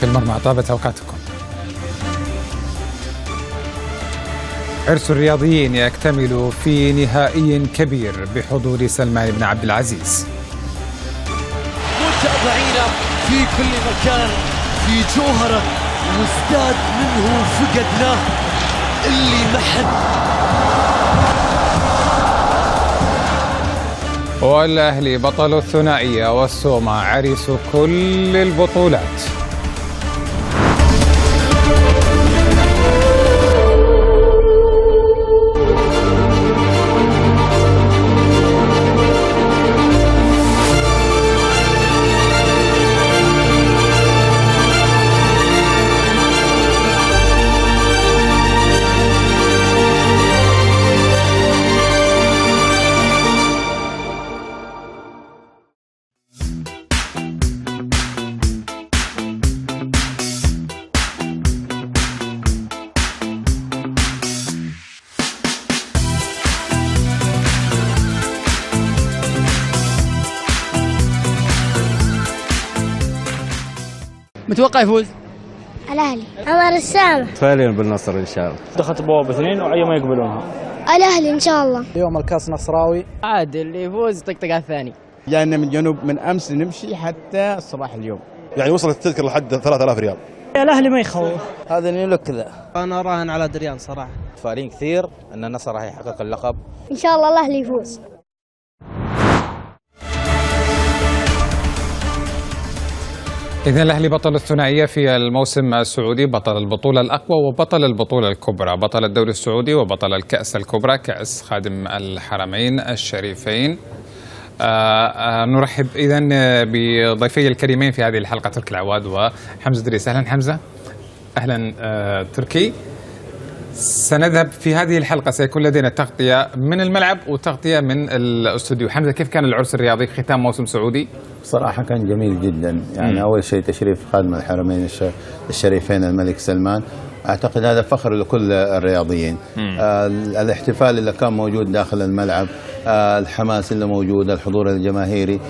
في المرمى. طابت أوقاتكم. عرس الرياضيين يكتمل في نهائي كبير بحضور سلمان بن عبد العزيز. متابعينا في كل مكان في جوهرة واستاد منه فقدناه اللي ما حد والأهلي بطل الثنائية والسومة عرس كل البطولات. متوقع يفوز؟ الأهلي. عمر السامة. فعليا بالنصر إن شاء الله. دخلت بوابة اثنين وأي ما يقبلونها الأهلي إن شاء الله. اليوم الكاس نصراوي. عاد اللي يفوز يطقطق على الثاني. جاينا من جنوب من أمس نمشي حتى صباح اليوم. يعني وصلت التذكرة لحد 3000 ريال. الأهلي ما يخوف. هذا نيلوك ذا. أنا راهن على دريان صراحة. فارين كثير أن النصر راح يحقق اللقب. إن شاء الله الأهلي يفوز. إذا الأهلي بطل الثنائية في الموسم السعودي بطل البطولة الأقوى وبطل البطولة الكبرى. بطل الدوري السعودي وبطل الكأس الكبرى كأس خادم الحرمين الشريفين. آه آه نرحب إذا بضيفي الكريمين في هذه الحلقة تركي العواد وحمزة دريس. أهلا حمزة. أهلا آه تركي. سنذهب في هذه الحلقة. سيكون لدينا تغطية من الملعب وتغطية من الاستوديو. حمزة كيف كان العرس الرياضي؟ في ختام موسم سعودي؟ صراحة كان جميل جدا. يعني مم. أول شيء تشريف خادم الحرمين الش- الشريفين الملك سلمان. أعتقد هذا فخر لكل الرياضيين. آه الاحتفال اللي كان موجود داخل الملعب آه الحماس اللي موجود الحضور الجماهيري.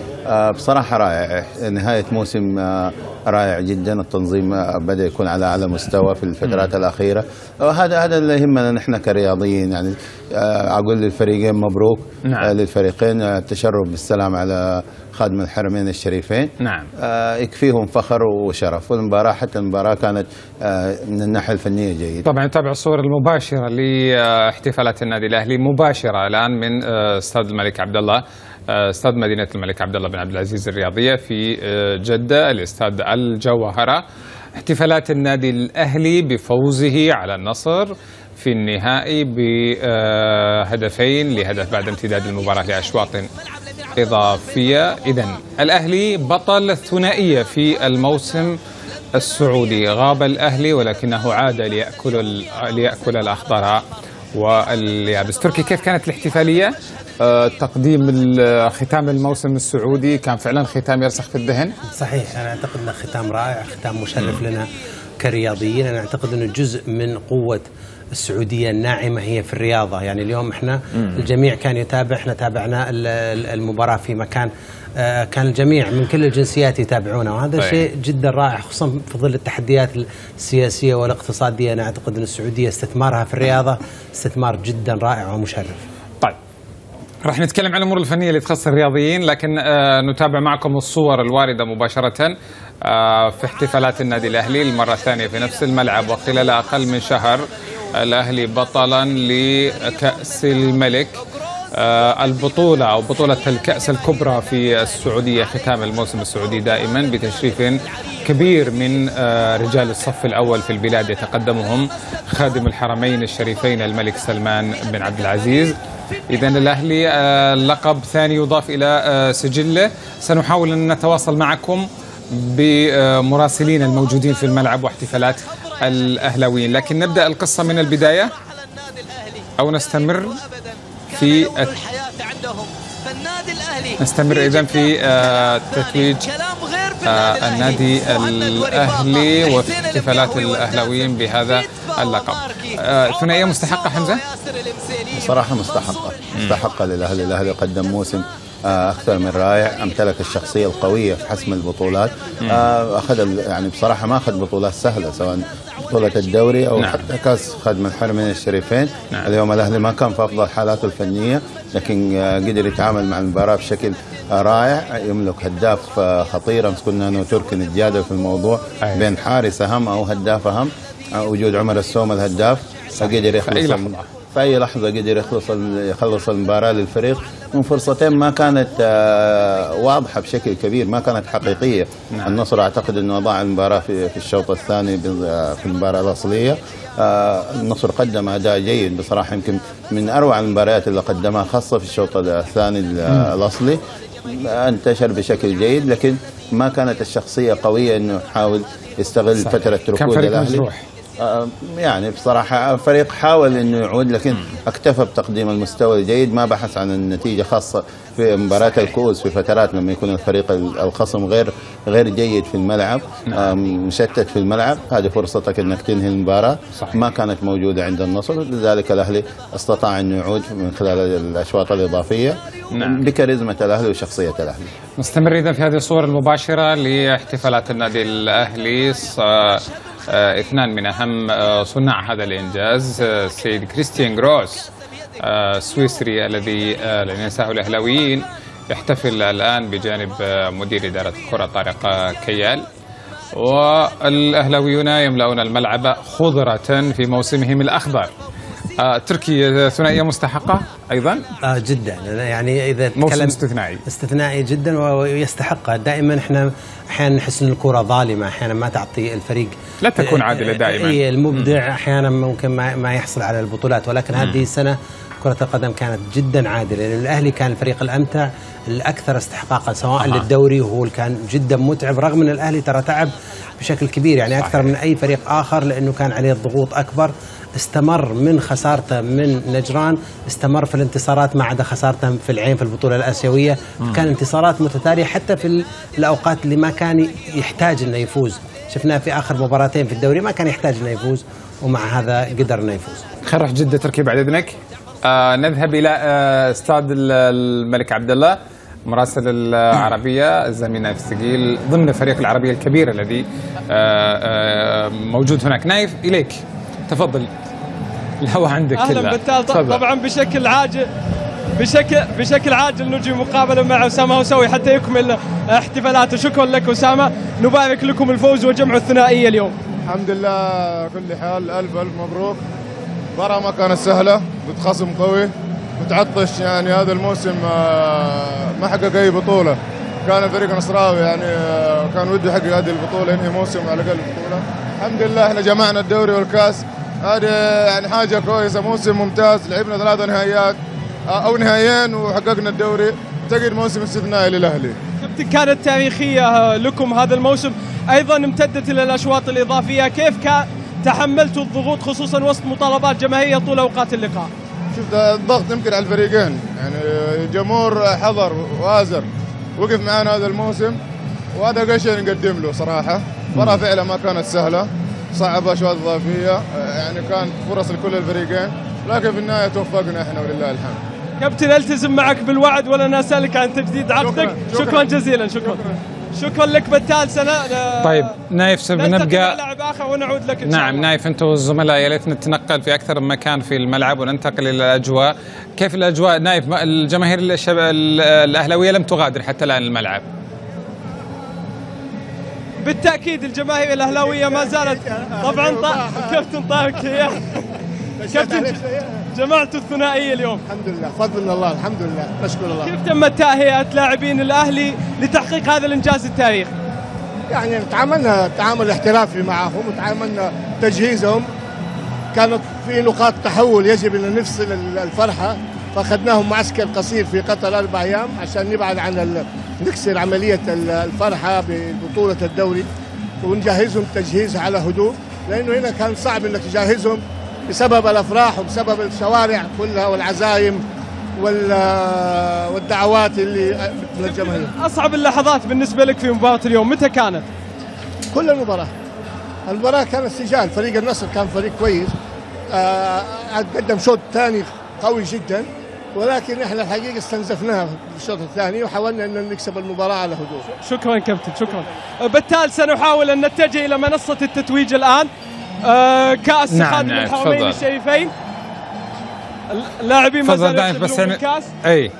بصراحة رائع. نهاية موسم آه رائع جدا. التنظيم آه بدأ يكون على أعلى مستوى في الفترات الأخيرة. وهذا هذا اللي يهمنا نحن كرياضيين يعني. آه أقول للفريقين مبروك. نعم. آه للفريقين آه التشرف بالسلام على خادم الحرمين الشريفين. نعم. آه يكفيهم فخر وشرف. والمباراة حتى المباراة كانت آه من الناحية الفنية جيدة. طبعا نتابع الصور المباشرة لاحتفالات النادي الأهلي مباشرة الآن من آه، استاد الملك عبد الله. آه، استاد مدينة الملك عبد الله بن عبد العزيز الرياضية في آه، جدة الاستاد الجوهرة احتفالات النادي الأهلي بفوزه على النصر في النهائي بهدفين لهدف بعد امتداد المباراة لأشواط إضافية. إذا الأهلي بطل الثنائية في الموسم السعودي. غاب الأهلي ولكنه عاد ليأكل ال- ليأكل الأخضر واليابس. تركي كيف كانت الاحتفالية؟ آه، تقديم ال- ختام الموسم السعودي كان فعلا ختام يرسخ في الذهن؟ صحيح أنا أعتقد إنه ختام رائع ختام مشرف لنا كرياضيين. أنا أعتقد إنه جزء من قوة السعودية الناعمة هي في الرياضة. يعني اليوم إحنا الجميع كان يتابع إحنا تابعنا ال- ال- المباراة في مكان آه، كان الجميع من كل الجنسيات يتابعونه وهذا صحيح. شيء جدا رائع خصوصا في ظل التحديات السياسية والاقتصادية. أنا أعتقد إن السعودية استثمارها في الرياضة استثمار جدا رائع ومشرف. راح نتكلم عن الأمور الفنية اللي تخص الرياضيين لكن آه، نتابع معكم الصور الواردة مباشرة آه، في احتفالات النادي الأهلي المرة الثانية في نفس الملعب وخلال أقل من شهر الأهلي بطلا لكأس الملك. البطولة أو بطولة الكأس الكبرى في السعودية ختام الموسم السعودي دائما بتشريف كبير من آه، رجال الصف الأول في البلاد يتقدمهم خادم الحرمين الشريفين الملك سلمان بن عبد العزيز. إذا الأهلي آه، لقب ثاني يضاف إلى آه، سجله. سنحاول أن نتواصل معكم بمراسلين الموجودين في الملعب واحتفالات الأهلاويين. لكن نبدأ القصة من البداية. أو نستمر؟ في الأهلي نستمر إذا في آه، تتويج آه، النادي الأهلي. وفي احتفالات الأهلاويين بهذا اللقب. آه، ثنائية مستحقة حمزة؟ صراحة مستحقة. مستحقة للأهلي. الأهلي قدم موسم أكثر من رائع امتلك الشخصية القوية في حسم البطولات. آه، أخذ يعني بصراحة ما أخذ بطولات سهلة سواء بطولة الدوري أو نعم. حتى كأس خدم الحرمين الشريفين. نعم. اليوم الأهلي ما كان في أفضل حالاته الفنية لكن آه، قدر يتعامل مع المباراة بشكل آه، رائع. يملك هداف آه، خطير. أمس كنا أنا وتركي نتجادل في الموضوع. أيوة. بين حارس أهم أو هداف أهم. آه، وجود عمر السوم الهداف. قدر يخلص. في أي لحظة قدر يخلص يخلص المباراة للفريق. من فرصتين ما كانت آه، واضحة بشكل كبير ما كانت حقيقية. نعم. النصر أعتقد إنه اضاع المباراة في في الشوط الثاني آه، في المباراة الأصلية. آه، النصر قدم أداء جيد بصراحة يمكن من أروع المباريات اللي قدمها خاصة في الشوط الثاني ال- الأصلي. انتشر بشكل جيد لكن ما كانت الشخصية قوية إنه يحاول يستغل صحيح. فترة ركود الأهلي. يعني بصراحة الفريق حاول إنه يعود لكن اكتفى بتقديم المستوى الجيد. ما بحث عن النتيجة خاصة في مباراة الكؤوس في فترات لما يكون الفريق ال- الخصم غير غير جيد في الملعب آه، مشتت في الملعب. هذه فرصتك إنك تنهي المباراة. ما كانت موجودة عند النصر. لذلك الأهلي استطاع إنه يعود من خلال الأشواط الإضافية نعم. بكاريزما الأهلي وشخصية الأهلي. نستمر اذا في هذه الصور المباشرة لاحتفالات النادي آه، اثنان من أهم آه، صناع هذا الإنجاز آه، السيد كريستيان جروس آه، السويسري الذي آه، لن ينساه الأهلاويين يحتفل الآن بجانب آه، مدير إدارة الكره طارق آه، كيال. والأهلاويون يملؤون الملعب خضرة في موسمهم الأخضر. آه، تركي آه، ثنائية مستحقة أيضا؟ آه جدا. يعني إذا موسم تكلم- استثنائي. استثنائي جدا ويستحقها. دائما إحنا أحيانا نحس ان الكرة ظالمة. أحيانا ما تعطي الفريق لا تكون عادلة دائماً. اي المبدع. أحيانا ممكن ما, ما يحصل على البطولات. ولكن هذه السنة كرة القدم كانت جدا عادلة لأن الأهلي كان الفريق الأمتع الأكثر استحقاقا سواء أها. للدوري وهو اللي كان جدا متعب رغم أن الأهلي ترى تعب بشكل كبير يعني أكثر من أي فريق آخر لأنه كان عليه الضغوط أكبر استمر من خسارته من نجران استمر في الانتصارات ما عدا خسارته في العين في البطولة الآسيوية. كان انتصارات متتالية حتى في ال- الأوقات اللي ما كان يحتاج أنه يفوز. شفناه في آخر مباراتين في الدوري ما كان يحتاج أنه يفوز ومع هذا قدر أنه يفوز. خير نروح جدة تركي بعد إذنك. آه نذهب إلى آه استاد ال- الملك عبد الله مراسل العربية الزميل نايف الثقيل ضمن فريق العربية الكبير الذي آه آه موجود هناك. نايف إليك. تفضل. الهواء عندك أهلا. بالتال. طبعا بشكل عاجل بشكل بشكل عاجل نجي مقابلة مع أسامة هوسوي حتى يكمل احتفالاته. شكرا لك أسامة. نبارك لكم الفوز وجمع الثنائيه اليوم. الحمد لله كل حال ألف ألف مبروك. مباراة ما كانت سهلة ضد خصم قوي متعطش يعني هذا الموسم آه، ما حقق أي بطولة. كان الفريق النصراوي يعني آه، كان وده يحقق هذه البطولة ينهي موسم على الأقل بطولة. الحمد لله إحنا جمعنا الدوري والكاس. هذه يعني حاجة كويسة موسم ممتاز لعبنا ثلاثة نهائيات آه، أو نهائيين وحققنا الدوري. اعتقد موسم استثنائي كابتن كانت تاريخية لكم هذا الموسم أيضا امتدت إلى الأشواط الإضافية. كيف كان تحملتوا الضغوط خصوصا وسط مطالبات جماهيرية طول أوقات اللقاء. شفت الضغط يمكن على الفريقين. يعني الجمهور حضر وآزر. وقف معنا هذا الموسم وهذا قشة نقدم له صراحة. مباراة فعلا ما كانت سهلة. صعبة أشواط إضافية. يعني كانت فرص لكل الفريقين. لكن في النهاية توفقنا إحنا ولله الحمد. كابتن التزم معك بالوعد ولا نسالك عن تجديد عقدك؟ شكراً. شكرا جزيلا شكرا. شكرا. لك بتال سنة. طيب نايف سنبقى لاعب آخر ونعود لك شاء نعم الله. نايف أنت والزملاء يا ليت نتنقل في أكثر من مكان في الملعب وننتقل إلى الأجواء. كيف الأجواء؟ نايف ما- الجماهير الشب... الأهلاوية لم تغادر حتى الآن الملعب. بالتأكيد الجماهير الأهلاوية ما زالت طبعا طا... كابتن طارق يا- كابتن جمعتوا الثنائية اليوم. الحمد لله فضل من الله الحمد لله نشكر الله. كيف تمت تهيئه لاعبين الأهلي لتحقيق هذا الإنجاز التاريخي؟ يعني تعاملنا تعامل احترافي معهم وتعاملنا تجهيزهم. كانت في نقاط تحول يجب أن نفصل ال- الفرحة. فأخذناهم معسكر قصير في قطر أربع أيام عشان نبعد عن ال- نكسر عملية ال- الفرحة ببطولة الدوري ونجهزهم تجهيز على هدوء. لأنه هنا كان صعب إنك تجهزهم بسبب الأفراح وبسبب الشوارع كلها والعزايم وال- والدعوات اللي من الجماهير أصعب اللحظات بالنسبة لك في مباراة اليوم متى كانت؟ كل المباراة. المباراة كانت سجال فريق النصر كان فريق كويس. آه، قدم شوط ثاني قوي جدا. ولكن إحنا الحقيقة استنزفناها في الشوط الثاني وحاولنا إن نكسب المباراة على هدوء. شكرا كابتن شكرا. بالتالي سنحاول أن نتجه إلى منصة التتويج الآن. كأس نعم، خادم نعم، الحرمين تفضل. الشريفين. اللاعبين ما زالوا بس يعني بالكاس أي.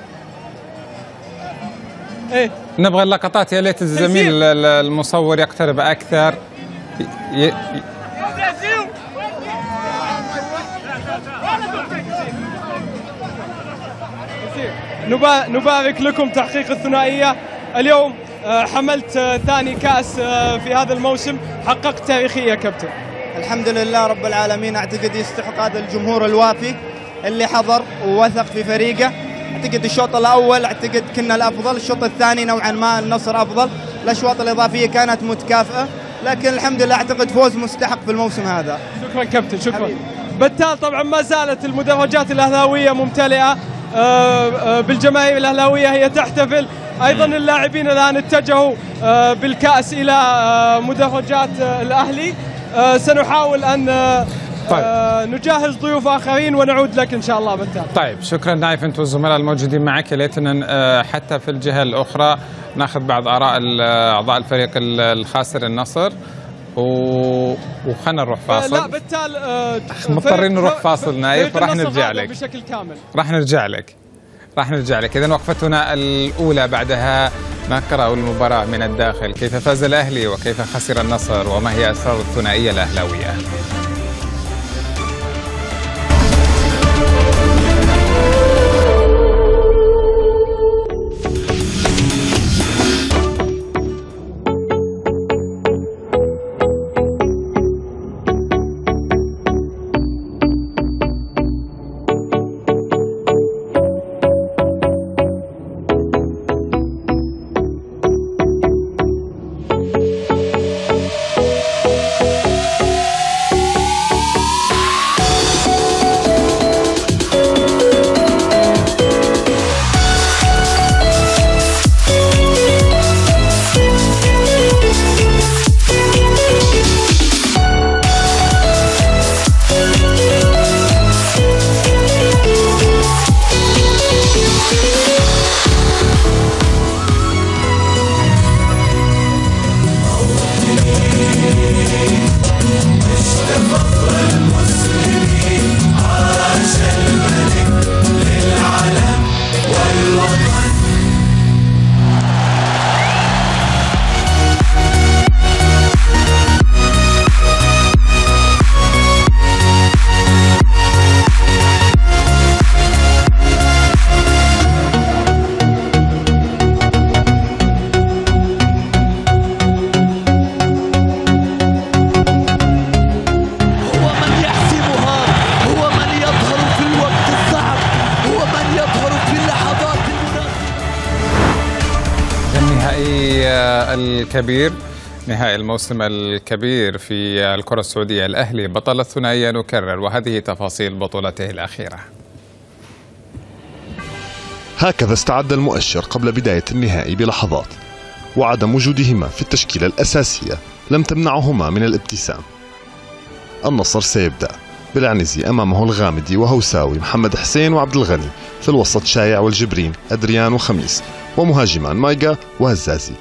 إيه. نبغى اللقطات يا ليت الزميل ال- ال- المصور يقترب أكثر. ي... ي... نبا- نبارك لكم تحقيق الثنائية. اليوم آه، حملت آه، ثاني كأس آه، في هذا الموسم. حققت تاريخية كابتن. الحمد لله رب العالمين. أعتقد يستحق هذا الجمهور الوافي اللي حضر ووثق في فريقه. أعتقد الشوط الأول أعتقد كنا الأفضل. الشوط الثاني نوعا ما النصر أفضل. الأشواط الإضافية كانت متكافئة. لكن الحمد لله أعتقد فوز مستحق في الموسم هذا. شكرا كابتن شكرا. بالتالي طبعا ما زالت المدرجات الأهلاوية ممتلئة. آه، آه، بالجماهير الأهلاوية هي تحتفل. أيضا اللاعبين الآن اتجهوا آه، بالكأس إلى مدرجات الأهلي. سنحاول أن آه، طيب. آه، نجهز ضيوف آخرين ونعود لك إن شاء الله بالتالي. طيب شكرا نايف انت والزملاء الموجودين معك. يا ليتنا آه، حتى في الجهة الأخرى نأخذ بعض آراء أعضاء الفريق ال- الخاسر النصر. و... وخلنا نروح لا فاصل. بالتالي آه، مضطرين نروح فاصل نايف النصر نرجع لك. بشكل كامل. راح نرجع لك. راح نرجع لك. اذا وقفتنا الأولى بعدها نقرا المباراة من الداخل؟ كيف فاز الأهلي وكيف خسر النصر؟ وما هي اسرار الثنائية الأهلاوية؟ الكبير نهائي الموسم الكبير في الكرة السعودية. الأهلي بطل الثنائية نكرر وهذه تفاصيل بطولته الأخيرة. هكذا استعد المؤشر قبل بداية النهائي بلحظات وعدم وجودهما في التشكيلة الأساسية لم تمنعهما من الابتسام. النصر سيبدأ بالعنزي أمامه الغامدي وهوساوي محمد حسين وعبد الغني في الوسط شايع والجبرين أدريان وخميس ومهاجمان مايقا وهزازي.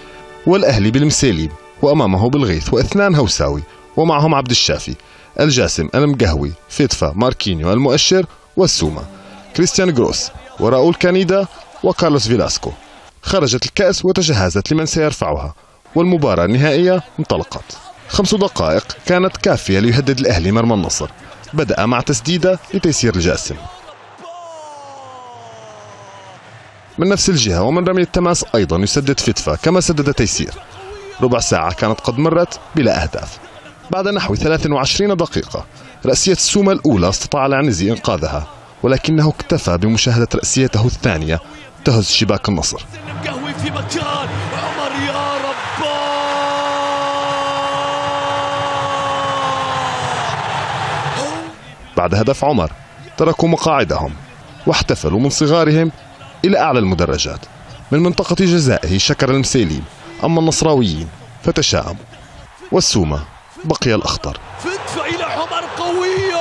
والأهلي بالمسيليم وأمامه بالغيث واثنان هوساوي ومعهم عبد الشافي الجاسم المقهوي فيتفا ماركينيو المؤشر والسومة كريستيان جروس وراؤول كانيدا وكارلوس فيلاسكو. خرجت الكأس وتجهزت لمن سيرفعها والمباراة النهائية انطلقت. خمس دقائق كانت كافية ليهدد الأهلي مرمى النصر. بدأ مع تسديدة لتيسير الجاسم. من نفس الجهة ومن رمي التماس أيضا يسدد فتفا كما سدد تيسير ربع ساعة كانت قد مرت بلا أهداف. بعد نحو 23 دقيقة رأسية السومة الأولى استطاع العنزي إنقاذها ولكنه اكتفى بمشاهدة رأسيته الثانية تهز شباك النصر. في مكان عمر يا بعد هدف عمر تركوا مقاعدهم واحتفلوا من صغارهم إلى أعلى المدرجات. من منطقة جزائه شكر المسيليم أما النصراويين فتشاءموا. والسومة بقي الأخضر. ادفع إلى حمر قويه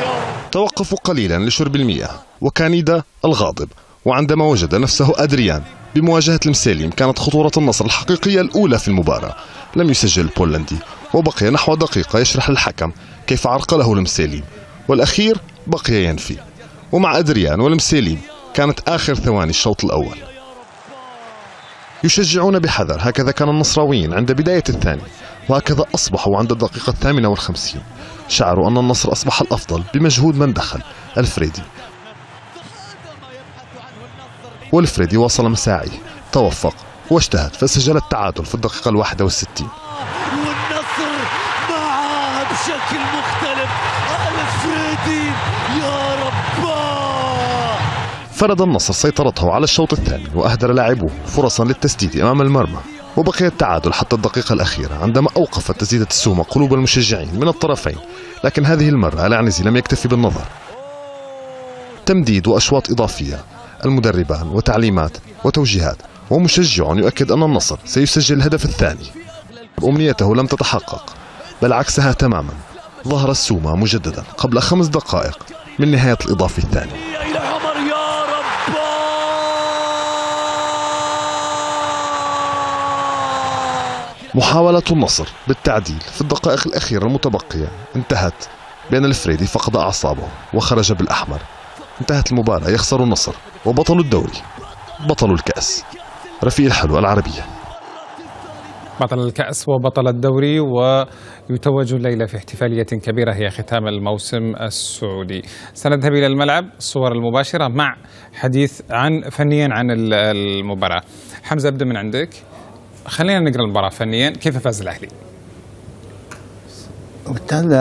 يا توقفوا قليلا لشرب المياه. وكان الغاضب. وعندما وجد نفسه أدريان بمواجهة المساليم كانت خطورة النصر الحقيقية الأولى في المباراة. لم يسجل البولندي وبقي نحو دقيقة يشرح للحكم كيف عرقله المساليم والأخير بقي ينفي. ومع أدريان والمساليم كانت آخر ثواني الشوط الأول. يشجعون بحذر. هكذا كان النصراويين عند بداية الثاني وهكذا أصبحوا عند الدقيقة الثامنة والخمسين. شعروا أن النصر أصبح الأفضل بمجهود من دخل الفريدي. والفريدي واصل مساعيه توفق واجتهد فسجل التعادل في الدقيقة الواحدة والستين والنصر معاه بشكل مختلف الفريدي يا رباه فرض النصر سيطرته على الشوط الثاني وأهدر لاعبوه فرصا للتسديد أمام المرمى وبقي التعادل حتى الدقيقة الأخيرة عندما أوقفت تسديدة السومة قلوب المشجعين من الطرفين لكن هذه المرة العنزي لم يكتفي بالنظر. تمديد وأشواط إضافية المدربان وتعليمات وتوجيهات ومشجع يؤكد أن النصر سيسجل الهدف الثاني. أمنيته لم تتحقق بل عكسها تماما ظهر السومة مجددا قبل خمس دقائق من نهاية الإضافي الثاني إلى عمر يا محاولة النصر بالتعديل في الدقائق الأخيرة المتبقية انتهت بأن الفريدي فقد أعصابه وخرج بالأحمر. انتهت المباراة يخسر النصر وبطل الدوري بطل الكأس. رفيق الحلو العربية. بطل الكأس وبطل الدوري ويتوج الليلة في احتفالية كبيرة هي ختام الموسم السعودي. سنذهب إلى الملعب الصور المباشرة مع حديث عن فنيا عن المباراة. حمزة أبدأ من عندك. خلينا نقرأ المباراة. فنيا كيف فاز الأهلي؟ بالتالي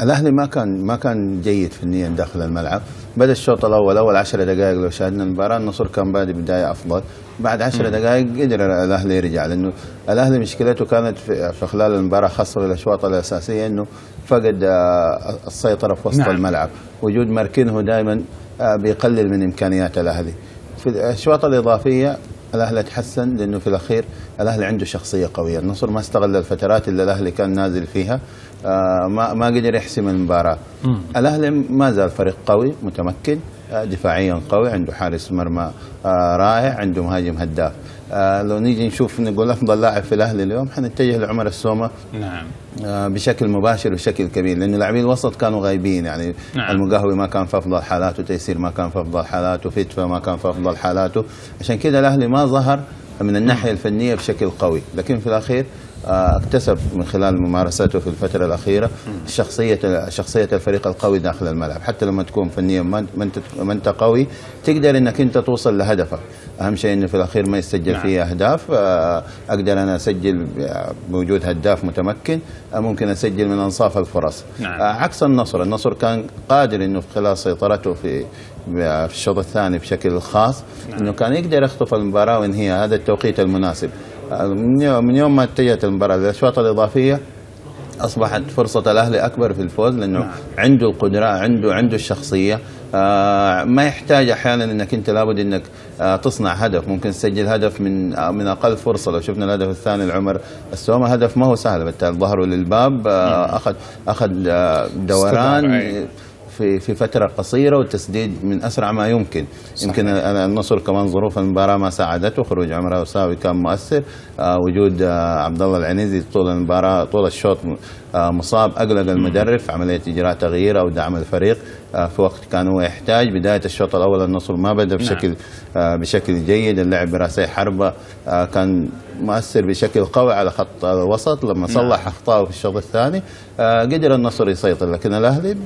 الأهلي ما كان ما كان جيد فنيا داخل الملعب. بدأ الشوط الأول أول 10 دقائق لو شاهدنا المباراة النصر كان بادئ بداية أفضل. بعد 10 دقائق قدر الأهلي يرجع لأنه الأهلي مشكلته كانت في في خلال المباراة خاصه الأشواط الأساسية إنه فقد آه، السيطرة في وسط نعم. الملعب. وجود ماركينهو دائما بيقلل من إمكانيات الأهلي. في الأشواط الإضافية الاهلي تحسن لأنه في الأخير الاهلي عنده شخصية قوية، النصر ما استغل الفترات اللي الاهلي كان نازل فيها آه، ما ما قدر يحسم المباراة. الاهلي ما زال فريق قوي متمكن. دفاعيا قوي عنده حارس مرمى آه، رائع عنده مهاجم هداف آه، لو نيجي نشوف نقول أفضل لاعب في الأهلي اليوم حنتجه لعمر السومة نعم آه، بشكل مباشر وبشكل كبير لأنه لاعبين الوسط كانوا غايبين يعني نعم. نعم. المقهوي ما كان في أفضل حالاته تيسير ما كان في أفضل حالاته فتفه ما كان في أفضل حالاته عشان كده الأهلي ما ظهر من الناحية الفنية بشكل قوي لكن في الأخير آه، اكتسب من خلال ممارساته في الفترة الأخيرة شخصيه شخصية الفريق القوي داخل الملعب. حتى لما تكون فنيا ما ما انت ما انت قوي تقدر إنك أنت توصل لهدفك. أهم شيء إنه في الأخير ما يسجل نعم. فيه أهداف. آه، أقدر أنا أسجل بوجود هداف متمكن آه، ممكن أسجل من أنصاف الفرص. نعم. آه، عكس النصر. النصر كان قادر إنه في خلال سيطرته في في الشوط الثاني بشكل خاص إنه كان يقدر يخطف المباراة وينهيها هذا التوقيت المناسب. آه، من يوم من يوم ما اتجهت المباراه للاشواط الإضافية أصبحت فرصة الأهلي أكبر في الفوز لأنه نعم. عنده القدرة عنده عنده الشخصية. آه ما يحتاج أحيانا إنك أنت لابد إنك آه تصنع هدف. ممكن تسجل هدف من آه من أقل فرصة. لو شفنا الهدف الثاني لعمر السومة هدف ما هو سهل. بالتالي ظهره للباب آه اخذ أخذ آه دوران. في في فترة قصيرة والتسديد من أسرع ما يمكن. صحيح. يمكن النصر كمان ظروف المباراة ما ساعدته خروج عمر أوساوي كان مؤثر. آه وجود آه عبد الله العنيزي طول المباراة طول الشوط آه مصاب أقلق المدرب في عملية إجراء تغيير أو دعم الفريق. في وقت كان هو يحتاج. بداية الشوط الأول النصر ما بدأ بشكل آه بشكل جيد. اللعب براسي حربة. آه كان مؤثر بشكل قوي على خط الوسط. لما صلح اخطائه في الشوط الثاني آه قدر النصر يسيطر. لكن الأهلي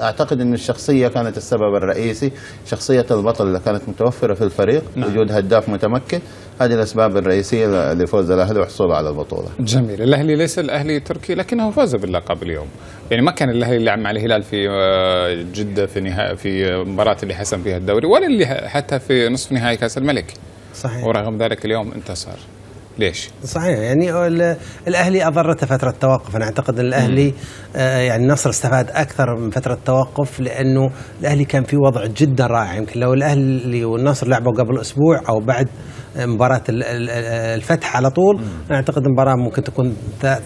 أعتقد إن الشخصية كانت السبب الرئيسي شخصية البطل اللي كانت متوفرة في الفريق نعم. وجود هداف متمكن. هذه الأسباب الرئيسية لفوز الأهلي وحصوله على البطولة. جميل. الأهلي ليس الأهلي تركي لكنه فاز باللقب اليوم. يعني ما كان الاهلي يلعب مع الهلال في آه، جدة في نهاية في مباراة اللي حسم فيها الدوري ولا اللي حتى في نصف نهائي كأس الملك. صحيح. ورغم ذلك اليوم انتصر. ليش؟ صحيح. يعني ال- الأهلي أضرته فترة توقف أنا أعتقد إن الأهلي آه يعني النصر استفاد أكثر من فترة توقف لأنه الأهلي كان في وضع جدا رائع. يمكن لو الأهلي والنصر لعبوا قبل أسبوع أو بعد مباراة ال- ال- الفتح على طول. أنا أعتقد المباراة ممكن تكون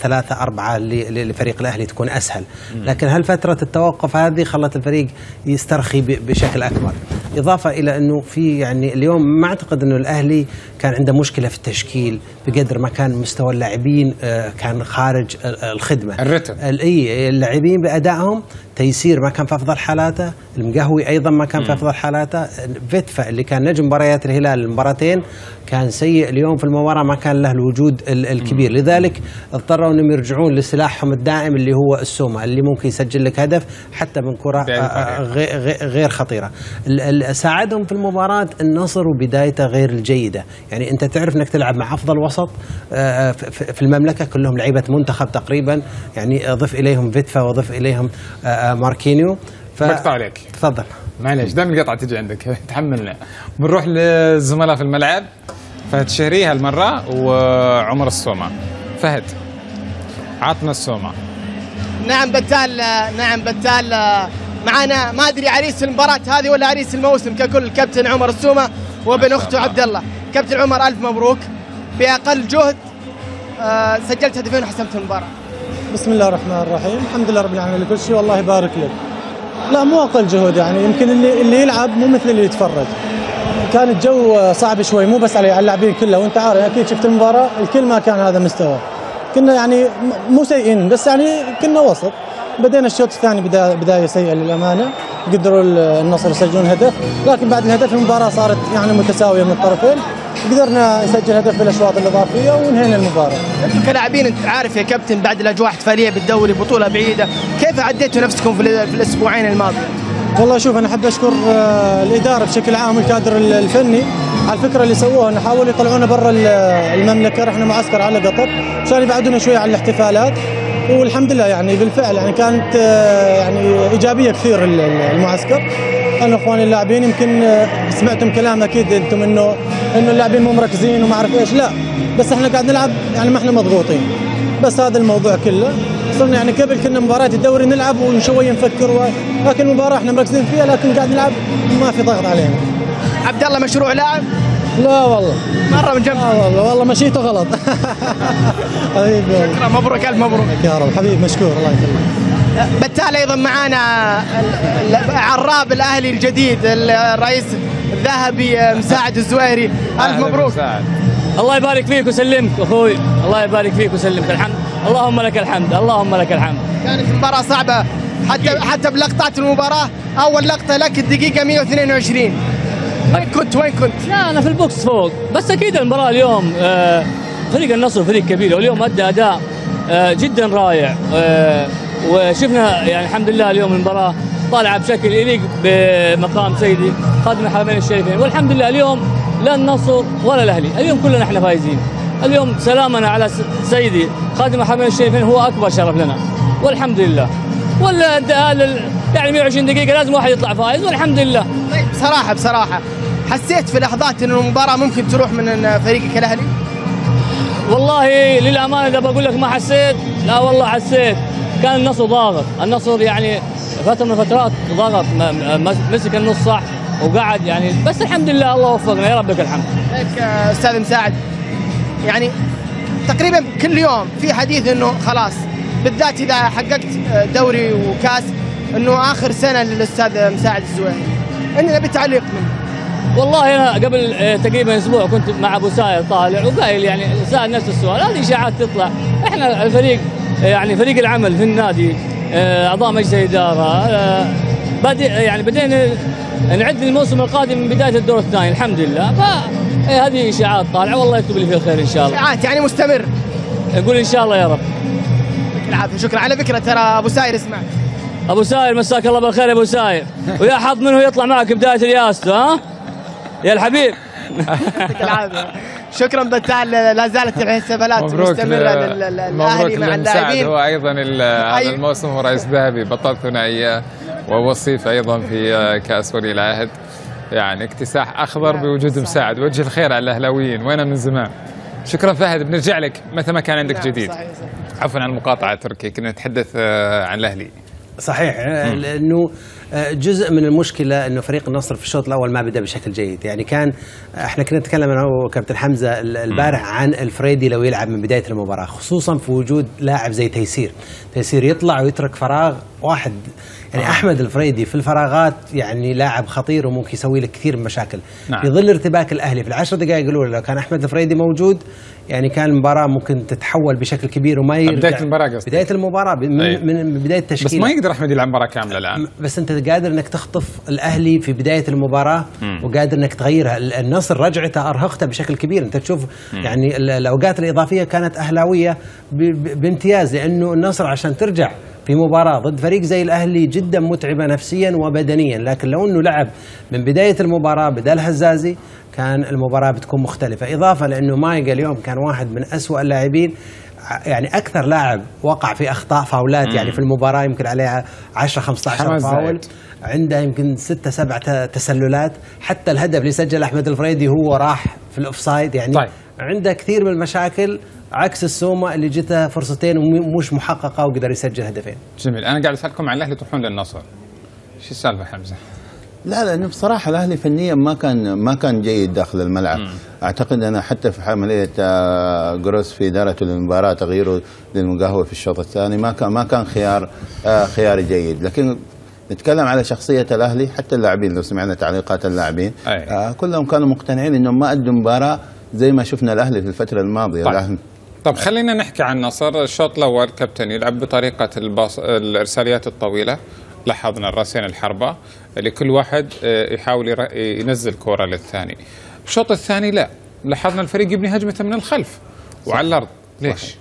ثلاثة أربعة لفريق الأهلي تكون أسهل. لكن هل فترة التوقف هذه خلت الفريق يسترخي بشكل أكبر؟ إضافة إلى أنه في يعني اليوم ما أعتقد أنه الأهلي كان عنده مشكلة في التشكيل بقدر ما كان مستوى اللاعبين آه، كان خارج ال- الخدمة. الرتم. إي اللاعبين بأدائهم تيسير ما كان في أفضل حالاته. المقهوي أيضا ما كان في أفضل حالاته. فيتفا اللي كان نجم مباريات الهلال المباراتين كان سيء اليوم في المباراة ما كان له الوجود ال- الكبير. لذلك اضطروا إنهم يرجعون لسلاحهم الدائم اللي هو السومة اللي ممكن يسجل لك هدف حتى من كرة آه، آه،. غير- خطيرة. ال- ال- ساعدهم في المباراة النصر وبدايته غير الجيدة. يعني أنت تعرف إنك تلعب مع أفضل وسط آه، في- المملكة كلهم لعيبة منتخب تقريبا. يعني ضف إليهم فيتفا وضف إليهم ماركينيو. ف... بقطع عليك. تفضل. معليش دائما القطعة تجي عندك تحملنا. بنروح للزملاء في الملعب. فهد شهري هالمرة وعمر السومة. فهد عطنا السومة. نعم بتال نعم بتال. معنا ما أدري عريس المباراة هذه ولا عريس الموسم ككل كابتن عمر السومة وابن اخته عبد الله. كابتن عمر ألف مبروك. بأقل جهد آه، سجلت هدفين وحسمت المباراة. بسم الله الرحمن الرحيم. الحمد لله رب العالمين. لكل شيء والله يبارك لك. لا مو أقل جهد يعني يمكن اللي اللي يلعب مو مثل اللي يتفرج. كان الجو صعب شوي مو بس على اللاعبين كلها وأنت عارف أكيد شفت المباراة الكل ما كان هذا مستوى كنا يعني مو سيئين بس يعني كنا وسط. بدينا الشوط الثاني بدايه بداية سيئة للأمانة. قدروا ال- النصر يسجلون هدف. لكن بعد الهدف المباراة صارت يعني متساوية من الطرفين. قدرنا نسجل هدف في الأشواط الإضافية وانهينا المباراة. أنتم كلاعبين أنت عارف يا كابتن بعد الأجواء احتفالية بالدوري بطولة بعيدة كيف عديتوا نفسكم في, ال- في الأسبوعين الماضيه؟ والله شوف أنا أحب أشكر آه، الإدارة بشكل عام والكادر ال- الفني على الفكرة اللي سووها. أنه حاولوا يطلعونا برا ال- المملكة رحنا معسكر على قطر عشان يبعدونا شوي عن الاحتفالات. والحمد لله يعني بالفعل يعني كانت آه، يعني إيجابية كثير ال- المعسكر أنا واخواني اللاعبين يمكن آه، سمعتم كلام أكيد أنتم انه انه اللاعبين مو مركزين وما اعرف إيش لا. بس إحنا قاعد نلعب يعني ما إحنا مضغوطين. بس هذا الموضوع كله. صرنا يعني قبل كنا مباريات الدوري نلعب وشوي نفكر و... لكن المباراة إحنا مركزين فيها لكن قاعد نلعب ما في ضغط علينا. عبد الله مشروع لاعب؟ لا والله. مرة من جنب. لا والله والله مشيته غلط حبيبي. شكرا مبروك ألف مبروك. يا رب حبيبي مشكور الله يخليك. بالتالي أيضا معانا عراب الأهلي الجديد الرئيس الذهبي مساعد الزويري. ألف مبروك. الله يبارك فيك ويسلمك أخوي. الله يبارك فيك ويسلمك الحمد. اللهم لك الحمد. اللهم لك الحمد. كانت مباراة صعبة. حتى حتى بلقطات المباراة أول لقطة لك الدقيقة 122 وين كنت؟ وين كنت؟ لا أنا في البوكس فوق. بس أكيد المباراة اليوم آه، فريق النصر فريق كبير واليوم أدى أداء آه، جدا رائع. آه، وشفنا يعني الحمد لله اليوم المباراة طالعة بشكل يليق بمقام سيدي خادم الحرمين الشريفين. والحمد لله اليوم لا النصر ولا الأهلي. اليوم كلنا إحنا فايزين. اليوم سلامنا على سيدي خادم الحرمين الشريفين. هو أكبر شرف لنا. والحمد لله. ولا هذا يعني 120 دقيقة لازم واحد يطلع فايز. والحمد لله. طيب بصراحة بصراحة حسيت في لحظات إنه المباراة ممكن تروح من فريقك الأهلي؟ والله للأمانة إذا بقول لك ما حسيت لا والله حسيت. كان النصر ضاغط. النصر يعني فترة من الفترات ضغط مسك النص صح وقعد يعني. بس الحمد لله الله وفقنا. يا رب لك الحمد. طيب آه، أستاذ مساعد. يعني تقريبا كل يوم في حديث إنه خلاص بالذات إذا حققت آه، دوري وكاس إنه آخر سنة للأستاذ مساعد الزويري عندنا بتعليق منه. والله أنا قبل آه، تقريبا أسبوع كنت مع أبو ساير طالع وقايل يعني سأل نفس السؤال. هذه إشاعات تطلع. إحنا الفريق يعني فريق العمل في النادي آه، أعضاء مجلس الإدارة آه، بدي يعني بدينا نعد الموسم القادم من بداية الدور الثاني الحمد لله. فهذه إشاعات طالعة والله يكتب لي فيها الخير إن شاء الله. ساعات يعني مستمر. نقول إن شاء الله يا رب. يعطيك العافية شكرا. على فكرة ترى أبو ساير اسمع. أبو ساير مساك الله بالخير يا أبو ساير. ويا حظ منه يطلع معك بداية رياسته ها؟ يا الحبيب. يعطيك العافية. شكرا بتال لا زالت الاحتفالات مبروك مستمرة ل- لل- لل- مبروك للأهلي مع اللاعبين هو أيضا هذا. الموسم هو رئيس ذهبي بطل ثنائية ووصيف أيضا في كأس ولي العهد. يعني اكتساح أخضر بوجود مساعد. وجه الخير على الأهلاويين. وين من زمان. شكرا فهد بنرجع لك متى ما كان عندك نعم، جديد. صحيح صحيح. عفوا عن المقاطعة تركي كنا نتحدث آه، عن الأهلي. صحيح. لأنه جزء من المشكلة إنه فريق النصر في الشوط الأول ما بدأ بشكل جيد يعني كان إحنا كنا نتكلم أنا وكابتن حمزة ال- البارح عن الفريدي لو يلعب من بداية المباراة خصوصا في وجود لاعب زي تيسير تيسير يطلع ويترك فراغ واحد يعني آه. آه. أحمد الفريدي في الفراغات يعني لاعب خطير وممكن يسوي لك كثير من مشاكل نعم. في ظل ارتباك الأهلي في العشر دقائق الأولى لو كان أحمد الفريدي موجود يعني كان المباراة ممكن تتحول بشكل كبير وما يرجع بداية المباراة قصدي. بداية المباراة من. من, بداية بس التشكيلة ما يقدر أحمد يلعب مباراة كاملة الآن بس أنت قادر إنك تخطف الأهلي في بداية المباراة مم. وقادر إنك تغيرها ال- النصر رجعته أرهقته بشكل كبير أنت تشوف مم. يعني ال- الأوقات الإضافية كانت أهلاوية بامتياز لأنه النصر عشان ترجع في مباراة ضد فريق زي الأهلي جدا متعبة نفسيا وبدنيا لكن لو أنه لعب من بداية المباراة بدل هزازي كان المباراة بتكون مختلفة إضافة لأنه مايقا اليوم كان واحد من أسوأ اللاعبين يعني أكثر لاعب وقع في أخطاء فاولات. يعني في المباراة يمكن عليها 10 15 حماس فاول. عنده يمكن ستة سبع ت- تسللات حتى الهدف اللي سجل أحمد الفريدي هو راح في ال offside يعني طيب. عنده كثير من المشاكل عكس السومة اللي جته فرصتين ومش محققة وقدر يسجل هدفين جميل أنا قاعد أسألكم عن الأهلي تروحون للنصر شو السالفة حمزة؟ لا لأنه بصراحه الأهلي فنيا ما كان ما كان جيد داخل الملعب. أعتقد أنا حتى في عمليه آه، جروس في ادارته للمباراه تغييره للمقهوي في الشوط الثاني ما كان ما كان خيار آه، خيار جيد. لكن نتكلم على شخصية الأهلي حتى اللاعبين لو سمعنا تعليقات اللاعبين. آه، كلهم كانوا مقتنعين إنهم ما أدوا مباراة زي ما شفنا الأهلي في الفترة الماضية. طيب. الأهلي طب خلينا نحكي عن النصر الشوط الأول كابتن يلعب بطريقة الباص الإرساليات الطويلة. لاحظنا الراسين الحربة اللي كل واحد آه، يحاول ينزل كورة للثاني. الشوط الثاني لا لاحظنا الفريق يبني هجمته من الخلف وعلى الأرض. ليش؟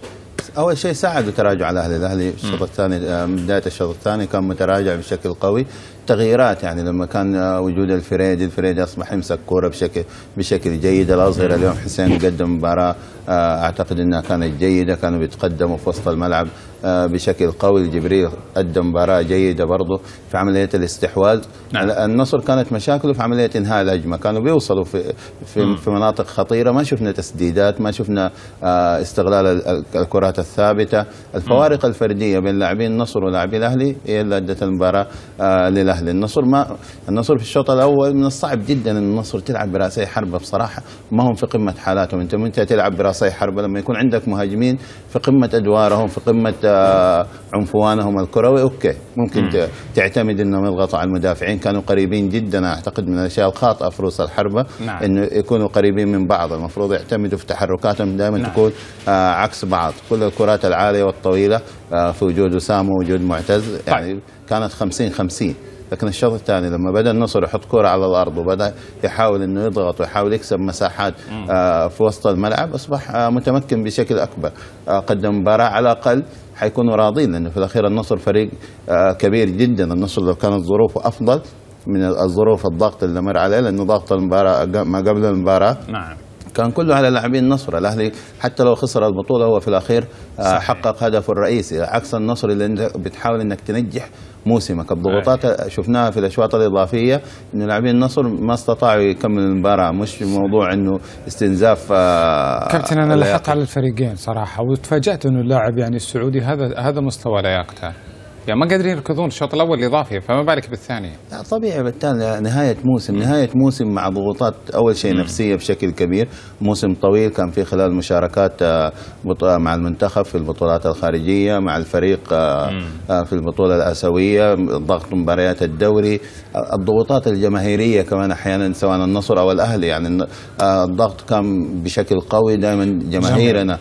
أول شيء ساعدوا تراجع الأهلي. الأهلي الشوط الثاني آه، من بداية الشوط الثاني كان متراجع بشكل قوي. تغييرات يعني لما كان وجود الفريدي الفريدي أصبح يمسك كورة بشكل بشكل جيد. الأصغر اليوم حسين قدم مباراة آه، أعتقد إنها كانت جيدة كانوا بيتقدموا في وسط الملعب آه، بشكل قوي. جبريل قدم مباراة جيدة برضه في عملية الاستحواذ. نعم. النصر كانت مشاكله في عملية إنهاء الهجمة. كانوا بيوصلوا في في, في مناطق خطيرة. ما شفنا تسديدات ما شفنا آه، استغلال ال- ال- الكرات الثابتة. الفوارق الفردية بين لاعبين النصر ولاعبي الأهلي هي اللي أدت المباراة آه، للاهلي النصر ما النصر في الشوط الأول من الصعب جدا إن النصر تلعب برأسي حربه بصراحة. ما هم في قمة حالاتهم. أنت متى تلعب برأسي حربه لما يكون عندك مهاجمين في قمة أدوارهم في قمة آه، عنفوانهم الكروي أوكي. ممكن ت- تعتمد إنهم يضغطوا على المدافعين. كانوا قريبين جدا أعتقد من الأشياء الخاطئة في رؤوس الحربه نعم. إنه يكونوا قريبين من بعض. المفروض يعتمدوا في تحركاتهم. دائما نعم. تكون آه عكس بعض. كل الكرات العالية والطويلة آه في وجود أسامة ووجود معتز. يعني كانت 50 50 لكن الشوط الثاني لما بدأ النصر يحط كرة على الأرض وبدأ يحاول إنه يضغط ويحاول يكسب مساحات آه في وسط الملعب أصبح آه متمكن بشكل أكبر. آه قدم مباراة على الأقل حيكونوا راضين لأنه في الأخير النصر فريق آه كبير جدا. النصر لو كانت ظروفه أفضل من الظروف الضغط اللي مر عليه لأنه ضغط المباراة ما قبل المباراة. نعم. كان كله على لاعبين النصر الأهلي حتى لو خسر البطولة هو في الأخير آه، حقق هدفه الرئيسي عكس النصر اللي إنت بتحاول إنك تنجح موسمك. الضغوطات شفناها في الأشواط الإضافية إنه لاعبين النصر ما استطاعوا يكملوا المباراة. مش موضوع إنه استنزاف آه، كابتن أنا اللياقة. لحق على الفريقين صراحة وتفاجأت إنه اللاعب يعني السعودي هذا هذا مستوى لياقته. يعني ما قادرين يركضون الشوط الأول الاضافي فما بالك بالثاني لا طبيعي بالتالي نهاية موسم نهاية موسم مع ضغوطات أول شيء نفسية بشكل كبير. موسم طويل كان في خلال مشاركات آه، بط- مع المنتخب في البطولات الخارجية مع الفريق آه، آه، في البطولة الآسيوية ضغط مباريات الدوري. آه، الضغوطات الجماهيرية كمان أحيانا سواء النصر أو الأهلي يعني آه، الضغط كان بشكل قوي دائما جماهيرنا. آه،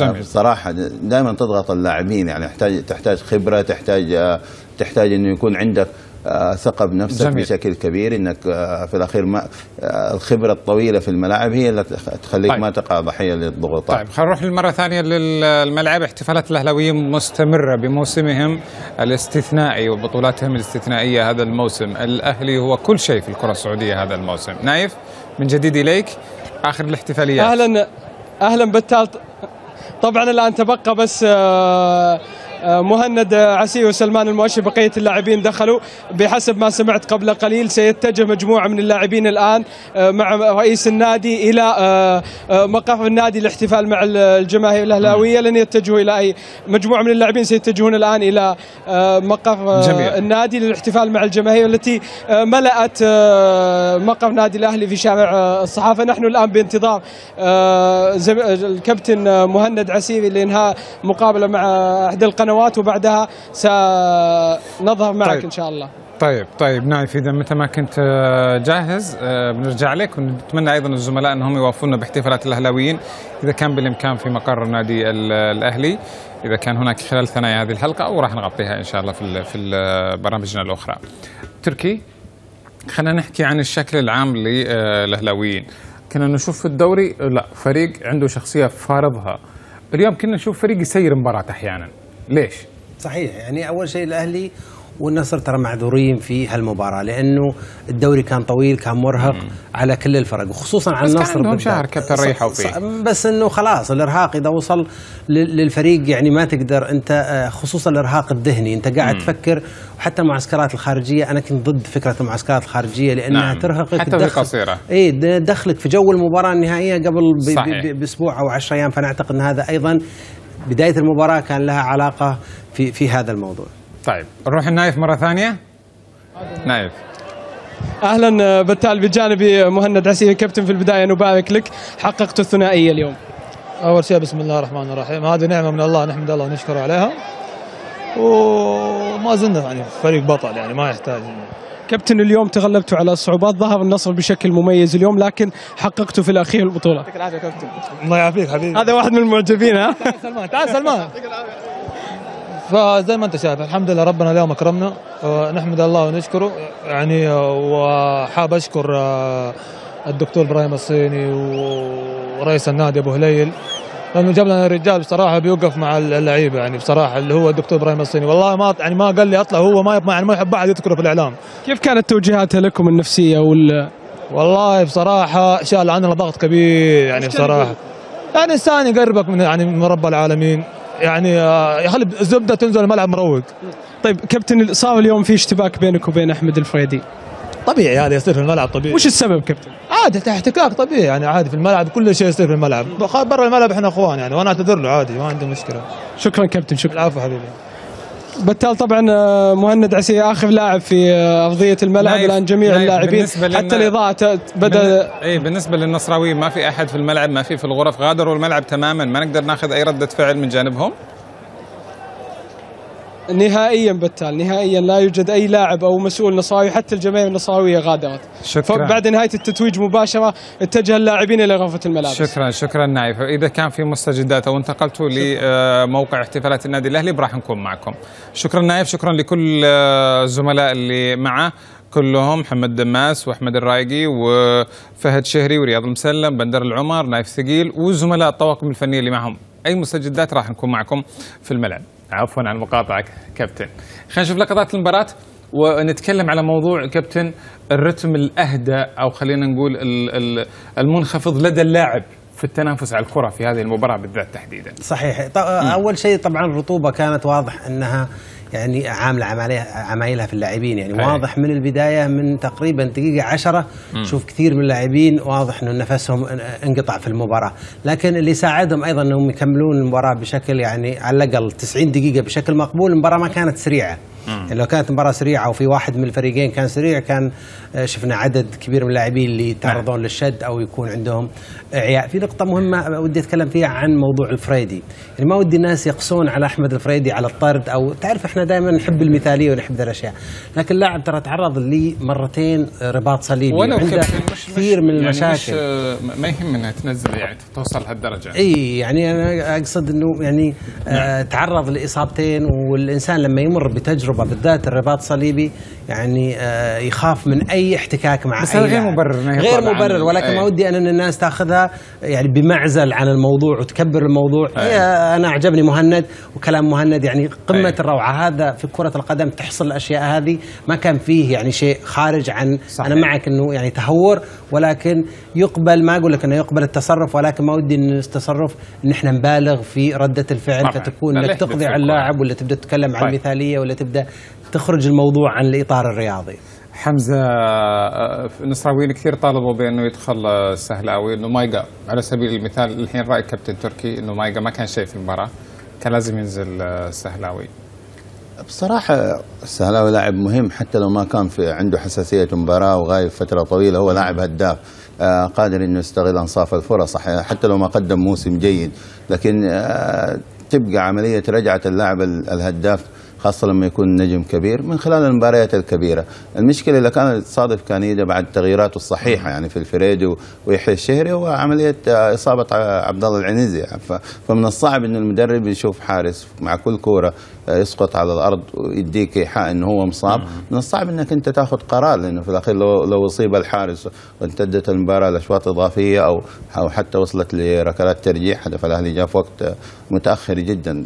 جميل. بصراحة دائما تضغط اللاعبين يعني تحتاج تحتاج خبرة تحتاج آه، تحتاج إنه يكون عندك آه، ثقة بنفسك جميل. بشكل كبير إنك آه، في الأخير ما آه، الخبرة الطويلة في الملاعب هي اللي تخ- تخليك طيب. ما تقع ضحية للضغوطات طيب خلينا نروح للمرة ثانية للملعب احتفالات الاهلاويين مستمرة بموسمهم الاستثنائي وبطولاتهم الاستثنائية هذا الموسم الأهلي هو كل شيء في الكرة السعودية هذا الموسم نايف من جديد إليك آخر الاحتفاليات أهلا أهلا بتال طبعا الآن تبقى بس آه، مهند عسي وسلمان المؤشر بقية اللاعبين دخلوا. بحسب ما سمعت قبل قليل سيتجه مجموعة من اللاعبين الآن آه، مع رئيس النادي إلى آه، آه، مقر النادي للاحتفال مع الجماهير الأهلاوية. لن يتجهوا إلى أي مجموعة من اللاعبين سيتجهون الآن إلى آه، مقر آه،. النادي للاحتفال مع الجماهير التي آه، ملأت آه، مقر نادي الأهلي في شارع آه، الصحافة. نحن الآن بانتظار آه، الكابتن آه، مهند عسيري لإنهاء مقابلة مع احدى القنوات. وبعدها سنظهر معك طيب. إن شاء الله طيب طيب نايف إذا متى ما كنت آه، جاهز آه، بنرجع لك ونتمنى أيضا الزملاء أنهم يوافونا باحتفالات الأهلاويين إذا كان بالإمكان في مقر النادي ال- الأهلي إذا كان هناك خلال ثنايا هذه الحلقة أو راح نغطيها إن شاء الله في في برامجنا الأخرى. تركي خلينا نحكي عن الشكل العام للأهلاويين. كنا نشوف في الدوري لا فريق عنده شخصية فارضها. اليوم كنا نشوف فريق يسير مباراة أحيانا. ليش؟ صحيح يعني أول شيء الأهلي والنصر ترى معذورين في هالمباراة لأنه الدوري كان طويل كان مرهق على كل الفرق وخصوصا على بس كان النصر عندهم بالذات. شهر كابتن ريحوا فيه. بس إنه خلاص الإرهاق إذا وصل لل- للفريق يعني ما تقدر أنت آه، خصوصا الإرهاق الذهني أنت قاعد مم. تفكر وحتى المعسكرات الخارجية أنا كنت ضد فكرة المعسكرات الخارجية لأنها نعم. ترهقك حتى تدخل- قصيرة. اي دخلك في جو المباراة النهائية قبل ب- صحيح. ب- بأسبوع أو 10 أيام فأنا أعتقد إن هذا أيضا بداية المباراة كان لها علاقة في في هذا الموضوع. طيب نروح النايف مرة ثانية. نايف. أهلا بتال بجانبي مهند عسيري كابتن في البداية نبارك لك. حققت الثنائيه اليوم. أول شيء بسم الله الرحمن الرحيم. هذه نعمة من الله نحمد الله ونشكره عليها. وما زلنا يعني فريق بطل يعني ما يحتاج. كابتن اليوم تغلبتوا على الصعوبات ظهر النصر بشكل مميز اليوم لكن حققتوا في الأخير البطولة. يعطيك العافية كابتن. الله يعافيك حبيبي. هذا واحد من المعجبين ها؟ سلمان تعال سلمان. فزي ما انت شايف الحمد لله ربنا اليوم أكرمنا. ونحمد الله ونشكره. يعني وحاب أشكر آه، الدكتور إبراهيم الصيني ورئيس النادي أبو هليل. لأنه جاب لنا رجال بصراحة بيوقف مع اللعيبة يعني بصراحة اللي هو الدكتور إبراهيم الصيني. والله ما يعني ما قال لي أطلع هو ما يعني ما يحب أحد يذكره في الإعلام. كيف كانت توجيهاته لكم النفسية وال والله بصراحة شال عننا ضغط كبير يعني بصراحة؟ يعني انسان يقربك من يعني من رب العالمين. يعني آه، يخلي الزبدة تنزل الملعب مروق؟ طيب كابتن صار اليوم في اشتباك بينك وبين أحمد الفريدي. طبيعي هذا يصير في الملعب طبيعي. وش السبب كابتن؟ عادي احتكاك طبيعي يعني عادي في الملعب كل شيء يصير في الملعب. برا الملعب إحنا اخوان يعني وأنا اعتذر له عادي ما عندي مشكلة. شكرا كابتن شكرا. العفو حبيبي. بتال طبعا آه، مهند عسي آخر لاعب في آه، أرضية الملعب الآن جميع اللاعبين. حتى الإضاءة بدا اي بالنسبة للنصراويين ما في أحد في الملعب ما في في الغرف غادروا الملعب تماما ما نقدر ناخذ أي ردة فعل من جانبهم. نهائيا بتال نهائيا لا يوجد أي لاعب أو مسؤول نصراوي حتى الجماهير النصراويه غادرت. شكرا. بعد نهاية التتويج مباشرة اتجه اللاعبين إلى غرفة الملابس. شكرا شكرا نايف. إذا كان في مستجدات أو انتقلتوا لموقع احتفالات النادي الأهلي راح نكون معكم. شكرا نايف شكرا لكل الزملاء اللي معه كلهم محمد دماس وأحمد الرايقي وفهد شهري ورياض المسلم بندر العمر نايف ثقيل وزملاء الطواقم الفنية اللي معهم. أي مستجدات راح نكون معكم في الملعب. عفوا عن المقاطعه كابتن. خلينا نشوف لقطات المباراة ونتكلم على موضوع كابتن الرتم الأهدى أو خلينا نقول ال- ال- المنخفض لدى اللاعب في التنافس على الكرة في هذه المباراة بالذات تحديدا. صحيح. أول شيء طبعا الرطوبة كانت واضح أنها يعني عاملة عمايلها في اللاعبين يعني أي. واضح من البداية من تقريبا دقيقة عشرة مم. شوف كثير من اللاعبين واضح إنه نفسهم إن- انقطع في المباراة لكن اللي ساعدهم أيضا إنهم يكملون المباراة بشكل يعني على الأقل 90 دقيقة بشكل مقبول المباراة ما كانت سريعة يعني لو كانت مباراة سريعة وفي واحد من الفريقين كان سريع كان آه، شفنا عدد كبير من اللاعبين اللي يتعرضون للشد أو يكون عندهم إعياء، في نقطة مهمة ودي أتكلم فيها عن موضوع الفريدي، يعني ما ودي الناس يقصون على أحمد الفريدي على الطرد أو تعرف إحنا دائما نحب المثالية ونحب ذا الأشياء، لكن اللاعب ترى تعرض لي مرتين رباط صليبي. مش كثير من يعني المشاكل. مش آه، ما يهم انها تنزل يعني توصل لهالدرجه إي يعني أنا أقصد إنه يعني آه تعرض لإصابتين والإنسان لما يمر بتجربة بالذات الرباط الصليبي يعني آه، يخاف من أي احتكاك مع بس غير. مبرر غير مبرر ولكن أي. ما ودي إن الناس تاخذها يعني بمعزل عن الموضوع وتكبر الموضوع هي أنا عجبني مهند وكلام مهند يعني قمة الروعة هذا في كرة القدم تحصل الأشياء هذه ما كان فيه يعني شيء خارج عن صحيح. أنا معك إنه يعني تهور ولكن يقبل ما أقول لك إنه يقبل التصرف ولكن ما ودي إن التصرف إن إحنا نبالغ في ردة الفعل. فتكون إنك تقضي؟ على اللاعب ولا تبدأ تتكلم عن طيب. المثالية ولا تبدأ تخرج الموضوع عن الإطار الرياضي. حمزة آه، النصراويين كثير طالبوا بأنه يدخل آه، السهلاوي إنه مايقا. على سبيل المثال الحين رأي كابتن تركي إنه مايقا ما كان شيء في المباراة كان لازم ينزل آه، السهلاوي بصراحة السهلاوي لاعب مهم حتى لو ما كان في عنده حساسية مباراة وغايب فترة طويلة هو لاعب هداف آه، قادر إنه يستغل أنصاف الفرص حتى لو ما قدم موسم جيد لكن آه، تبقى عملية رجعة اللاعب ال- الهداف خاصة لما يكون نجم كبير من خلال المباريات الكبيرة. المشكلة اللي كانت تصادف كانيدا بعد تغييراته الصحيحة يعني في الفريدي و- ويحيى الشهري هو عملية إصابة عبد الله العنزي. فمن الصعب إنه المدرب يشوف حارس مع كل كورة. يسقط على الأرض ويديك إيحاء إنه هو مصاب. من الصعب إنك أنت تاخذ قرار لأنه في الأخير لو لو أصيب الحارس وامتدت المباراة لأشواط إضافية أو أو حتى وصلت لركلات ترجيح هدف الأهلي جاء في وقت متأخر جدا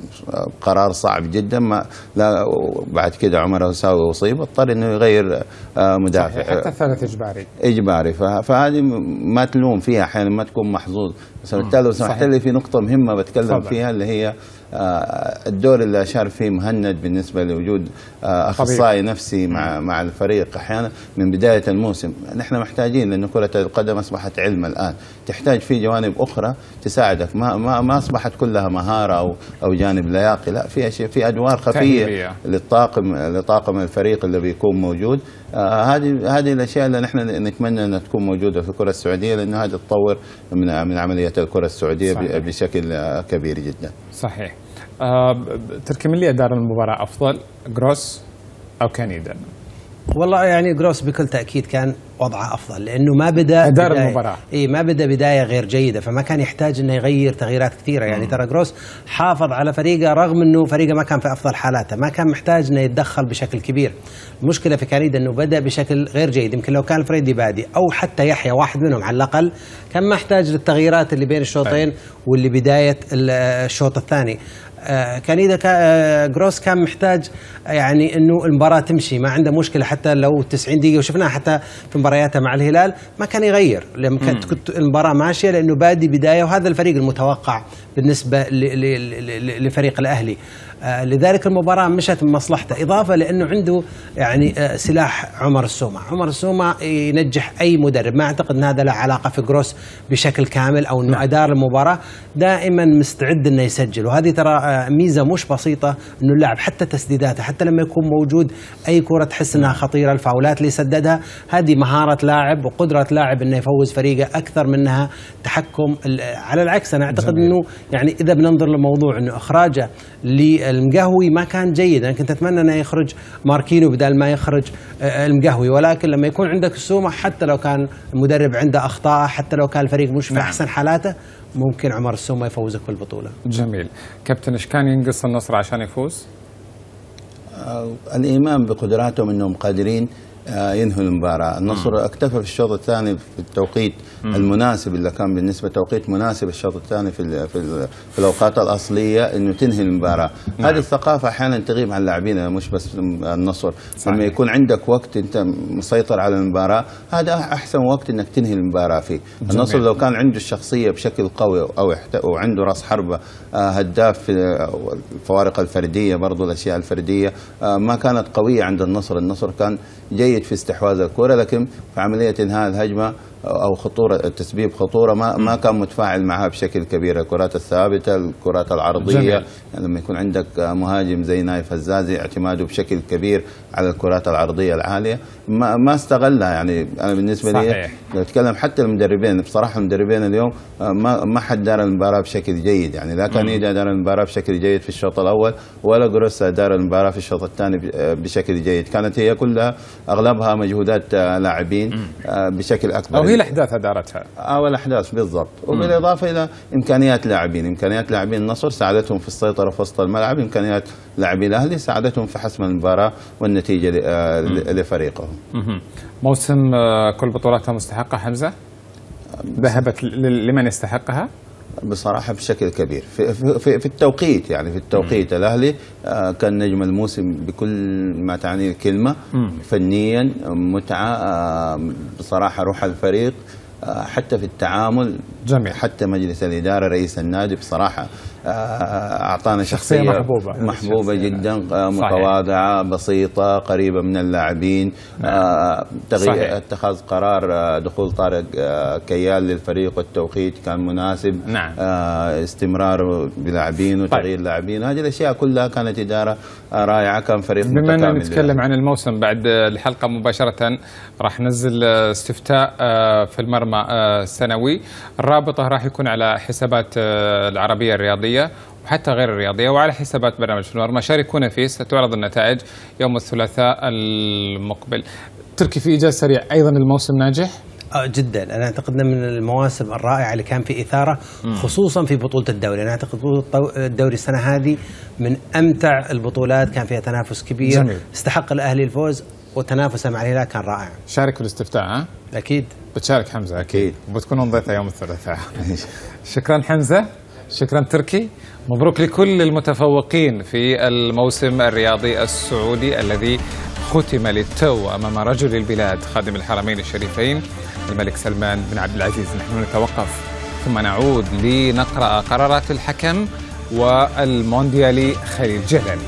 قرار صعب جدا ما لا بعد كده عمر هساوي أصيب اضطر إنه يغير آه، مدافع. حتى الثالث إجباري. إجباري. فه- فهذه ما تلوم فيها أحيانا ما تكون محظوظ. بس بالتالي لو سمحت صحيح. لي في نقطة مهمة بتكلم. فيها اللي هي الدور اللي أشار فيه مهند بالنسبة لوجود آه، أخصائي نفسي مع مع الفريق أحيانا من بداية الموسم. نحن محتاجين لأن كرة القدم أصبحت علم الآن. تحتاج في جوانب أخرى تساعدك. ما ما ما أصبحت كلها مهارة أو أو جانب لياقي. لا في أشياء في أدوار خفية. للطاقم لطاقم الفريق اللي بيكون موجود. آه، هذه هذه الأشياء اللي نحن نتمنى أنها تكون موجودة في الكرة السعودية لأنه هذه تطور من من عملية الكرة السعودية صحيح. بشكل آه، كبير جدا. صحيح. آه، تركي من اللي ادار المباراة أفضل جروس أو كانيدا؟ والله يعني جروس بكل تأكيد كان وضعه أفضل لأنه ما بدا أدار بداية- المباراة. إي ما بدا بداية غير جيدة فما كان يحتاج إنه يغير تغييرات كثيرة. يعني ترى جروس حافظ على فريقه رغم إنه فريقه ما كان في أفضل حالاته ما كان محتاج إنه يتدخل بشكل كبير. المشكلة في كانيدا إنه بدا بشكل غير جيد يمكن لو كان فريدي بادي أو حتى يحيى واحد منهم على الأقل كان ما احتاج للتغييرات اللي بين الشوطين واللي بداية ال- الشوط الثاني. آه، كانيدا كا- آه، جروس كان محتاج يعني إنه المباراة تمشي ما عنده مشكلة حتى لو 90 دقيقة وشفناها حتى في مبارياته مع الهلال ما كان يغير. لما كانت المباراة ماشية لأنه بادي بداية وهذا الفريق المتوقع بالنسبة لفريق الأهلي. لذلك المباراة مشت من مصلحته. إضافة لأنه عنده يعني آه، سلاح عمر السومه عمر السومه ينجح أي مدرب. ما أعتقد إن هذا له علاقة في جروس بشكل كامل أو إنه ادار المباراة دائما مستعد إنه يسجل وهذه ترى آه، ميزة مش بسيطة إنه اللاعب حتى تسديداته حتى لما يكون موجود أي كرة تحس إنها خطيرة الفاولات اللي يسددها هذه مهارة لاعب وقدرة لاعب إنه يفوز فريقه أكثر منها تحكم على العكس أنا أعتقد جميل. إنه يعني إذا بننظر لموضوع إنه إخراجه للمقهوي ما كان جيد أنا كنت أتمنى أنه يخرج ماركينو بدل ما يخرج آه، المقهوي ولكن لما يكون عندك السومه حتى لو كان المدرب عنده أخطاء حتى لو كان الفريق مش في نعم. أحسن حالاته ممكن عمر السومة يفوزك بالبطوله جميل كابتن إيش كان ينقص النصر عشان يفوز؟ آه، الإيمان بقدراتهم إنهم قادرين آه، ينهوا المباراة، النصر اكتفى في الشوط الثاني في التوقيت مم. المناسب اللي كان بالنسبة توقيت مناسب الشوط الثاني في ال في, ال في الأوقات الأصلية إنه تنهي المباراة، نعم. هذه الثقافة أحيانا تغيب عن اللاعبين مش بس النصر، صحيح. لما يكون عندك وقت أنت مسيطر على المباراة، هذا أحسن وقت إنك تنهي المباراة فيه، جميل. النصر لو كان عنده الشخصية بشكل قوي أو يحت- وعنده رأس حربة آه، هداف في آه، الفوارق الفردية برضو الأشياء الفردية آه، ما كانت قوية عند النصر، النصر كان جيد في استحواذ الكره لكن في عملية إنهاء الهجمة أو خطورة تسبيب خطورة ما ما كان متفاعل معها بشكل كبير. الكرات الثابتة الكرات العرضية جميل. يعني لما يكون عندك مهاجم زي نايف هزازي اعتماده بشكل كبير على الكرات العرضية العالية. ما ما استغلها يعني. أنا بالنسبة لي صحيح. لو أتكلم حتى المدربين بصراحة المدربين اليوم آه، ما ما حد دار المباراة بشكل جيد يعني. لا كان يدار دار المباراة بشكل جيد في الشوط الأول ولا جروسا دار المباراة في الشوط الثاني آه، بشكل جيد. كانت هي كلها أغلبها مجهودات آه، لاعبين بشكل أكبر. وهي الأحداث أدارتها. أو الاحداث بالضبط. وبالإضافة إلى إمكانيات لاعبين. إمكانيات لاعبين النصر ساعدتهم في السيطرة في وسط الملعب. إمكانيات لاعبي الأهلي ساعدتهم في حسم المباراة والنتيجة آه، لفريقهم. موسم آه، كل بطولاتها مستحقة حمزة؟ ذهبت لمن يستحقها؟ بصراحة بشكل كبير. في, في, في التوقيت يعني في التوقيت. الأهلي آه، كان نجم الموسم بكل ما تعنيه الكلمة. فنيا متعة آه، بصراحة روح الفريق آه، حتى في التعامل جميل. حتى مجلس الإدارة رئيس النادي بصراحة آه، أعطانا شخصية شخصية محبوبة. محبوبة جدا آه، صحيح. متواضعة بسيطة قريبة من اللاعبين آه، صحيح. تغيير اتخاذ قرار آه، دخول طارق آه، كيال للفريق والتوقيت كان مناسب نعم. آه، استمرار بلاعبين وتغيير لاعبين هذه الأشياء كلها كانت إدارة آه، رائعة كان فريق بما أننا نتكلم عن الموسم بعد الحلقة مباشرة راح ننزل استفتاء آه، في المرمى آه، سنوي الرابطة راح يكون على حسابات آه، العربية الرياضية وحتى غير الرياضية وعلى حسابات برنامج في المرمى شاركونا فيه ستعرض النتائج يوم الثلاثاء المقبل. تركي في إيجاز سريع أيضا الموسم ناجح؟ آه، جدا. أنا أعتقد من المواسم الرائعة اللي كان في إثارة خصوصا في بطولة الدوري. أنا أعتقد بطولة الدوري السنة هذه من أمتع البطولات. كان فيها تنافس كبير. جميل. استحق الأهلي الفوز وتنافسه مع الهلال كان رائع. شارك في الاستفتاء ها؟ أكيد. بتشارك حمزة أكيد. وبتكونون ضيفه يوم الثلاثاء. شكرا حمزة. شكرا تركي. مبروك لكل المتفوقين في الموسم الرياضي السعودي الذي ختم للتو أمام رجل البلاد خادم الحرمين الشريفين الملك سلمان بن عبد العزيز. نحن نتوقف ثم نعود لنقرأ قرارات الحكم والمونديالي خليل جلال